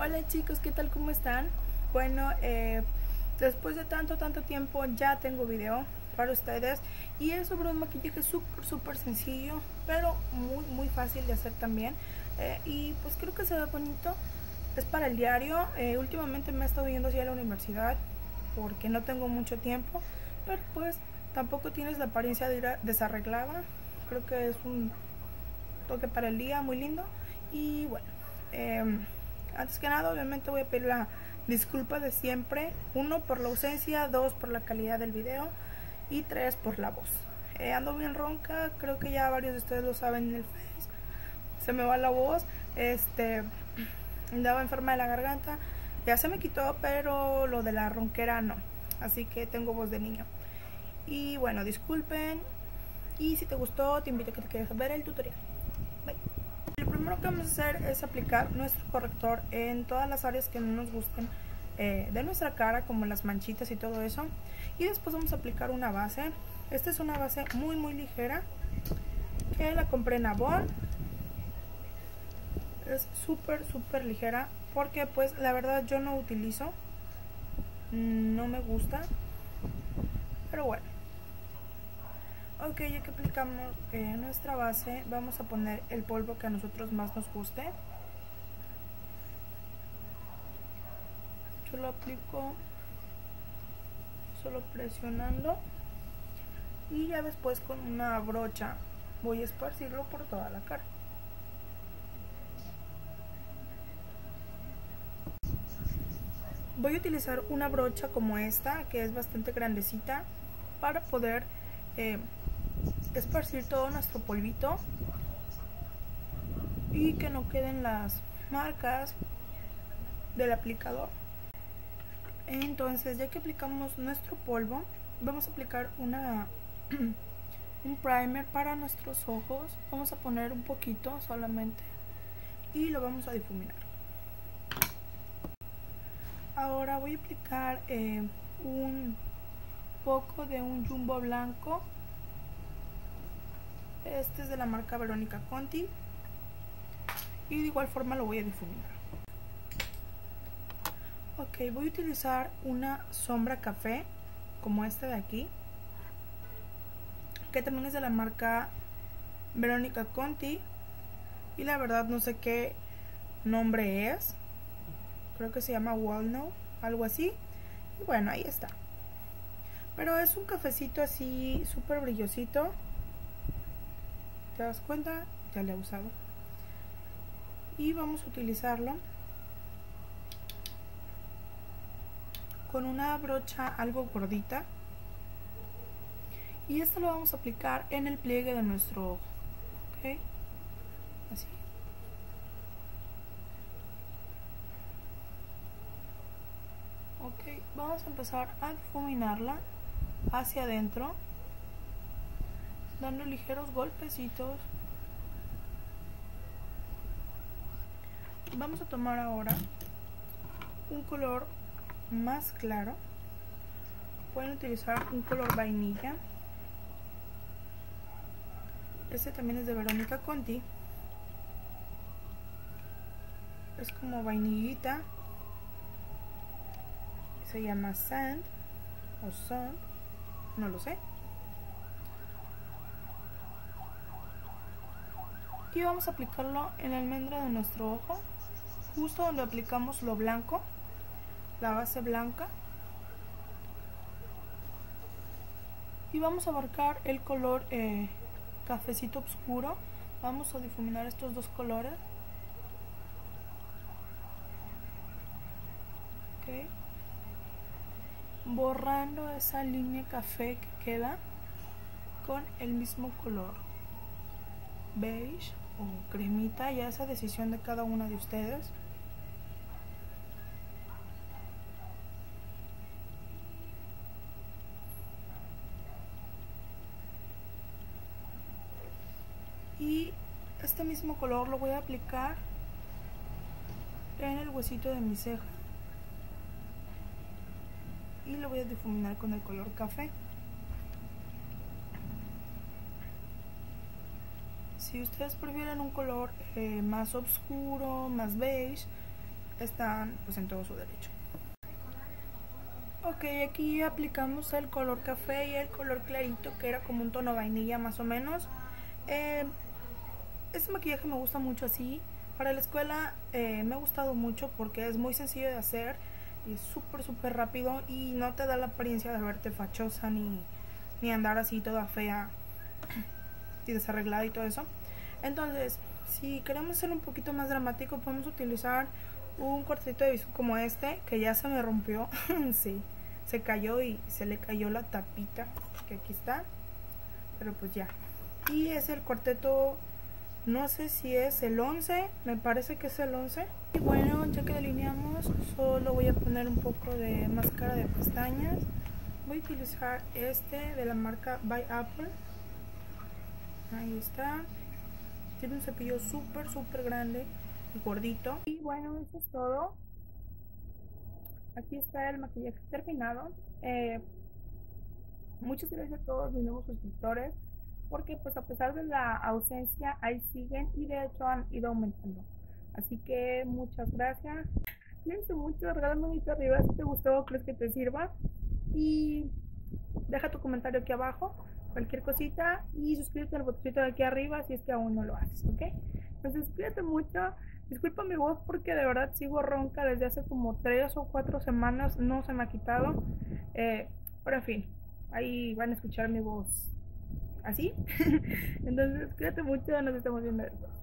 Hola chicos, ¿qué tal? ¿Cómo están? Bueno, eh, después de tanto, tanto tiempo ya tengo video para ustedes y es sobre un maquillaje súper, súper sencillo, pero muy, muy fácil de hacer también eh, y pues creo que se ve bonito. Es para el diario, eh, últimamente me he estado yendo hacia la universidad porque no tengo mucho tiempo, pero pues tampoco tienes la apariencia de ir desarreglada. Creo que es un toque para el día muy lindo y bueno. Eh, antes que nada, obviamente voy a pedir la disculpa de siempre. Uno, por la ausencia. Dos, por la calidad del video. Y tres, por la voz. Eh, ando bien ronca. Creo que ya varios de ustedes lo saben en el Face. Se me va la voz. Este, andaba enferma de la garganta. Ya se me quitó, pero lo de la ronquera no. Así que tengo voz de niño. Y bueno, disculpen. Y si te gustó, te invito a que te quedes a ver el tutorial primero que vamos a hacer es aplicar nuestro corrector en todas las áreas que no nos gusten eh, de nuestra cara, como las manchitas y todo eso. Y después vamos a aplicar una base. Esta es una base muy muy ligera que la compré en Avon. Es súper súper ligera porque pues la verdad yo no utilizo. No me gusta. Pero bueno. Ok, ya que aplicamos eh, nuestra base, vamos a poner el polvo que a nosotros más nos guste. Yo lo aplico solo presionando y ya después con una brocha voy a esparcirlo por toda la cara. Voy a utilizar una brocha como esta, que es bastante grandecita, para poder eh, esparcir todo nuestro polvito y que no queden las marcas del aplicador. Entonces ya que aplicamos nuestro polvo vamos a aplicar una un primer para nuestros ojos. Vamos a poner un poquito solamente y lo vamos a difuminar. Ahora voy a aplicar eh, un poco de un jumbo blanco este es de la marca Verónica Conti. Y de igual forma lo voy a difuminar. Ok, voy a utilizar una sombra café como esta de aquí. Que también es de la marca Verónica Conti. Y la verdad no sé qué nombre es. Creo que se llama Walnut, algo así. Y bueno, ahí está. Pero es un cafecito así súper brillosito te das cuenta ya le he usado. Y vamos a utilizarlo con una brocha algo gordita. Y esto lo vamos a aplicar en el pliegue de nuestro ojo ¿ok? así. Ok vamos a empezar a difuminarla hacia adentro dando ligeros golpecitos. Vamos a tomar ahora un color más claro. Pueden utilizar un color vainilla. Este también es de Verónica Conti. Es como vainillita. Se llama Sand o Sun. No lo sé. Y vamos a aplicarlo en el almendra de nuestro ojo. Justo donde aplicamos lo blanco la base blanca. Y vamos a abarcar el color eh, cafecito oscuro. Vamos a difuminar estos dos colores. Borrando esa línea café que queda con el mismo color. Beige o cremita, ya esa decisión de cada una de ustedes. Y este mismo color lo voy a aplicar en el huesito de mi ceja y lo voy a difuminar con el color café. Si ustedes prefieren un color eh, más oscuro, más beige, están pues en todo su derecho. Ok, aquí aplicamos el color café y el color clarito que era como un tono vainilla más o menos. Eh, este maquillaje me gusta mucho así. Para la escuela eh, me ha gustado mucho porque es muy sencillo de hacer y es súper súper rápido y no te da la apariencia de verte fachosa ni, ni andar así toda fea y desarreglada y todo eso. Entonces, si queremos ser un poquito más dramático, podemos utilizar un cuartito de bisú como este, que ya se me rompió. sí, se cayó y se le cayó la tapita, que aquí está. Pero pues ya. Y es el cuarteto, no sé si es el 11, me parece que es el 11. Y bueno, ya que delineamos, solo voy a poner un poco de máscara de pestañas. Voy a utilizar este de la marca By Apple. Ahí está. Tiene un cepillo súper, súper grande y gordito. Y bueno, eso es todo. Aquí está el maquillaje terminado. Eh, muchas gracias a todos mis nuevos suscriptores. Porque pues a pesar de la ausencia, ahí siguen y de hecho han ido aumentando. Así que muchas gracias. Cuídense mucho, regálame un manito arriba si te gustó, crees que te sirva. Y deja tu comentario aquí abajo cualquier cosita y suscríbete al botoncito de aquí arriba si es que aún no lo haces, ¿ok? Entonces cuídate mucho. Disculpa mi voz porque de verdad sigo ronca desde hace como tres o cuatro semanas, no se me ha quitado. Eh, pero en fin, ahí van a escuchar mi voz así. Entonces cuídate mucho, nos estamos viendo después.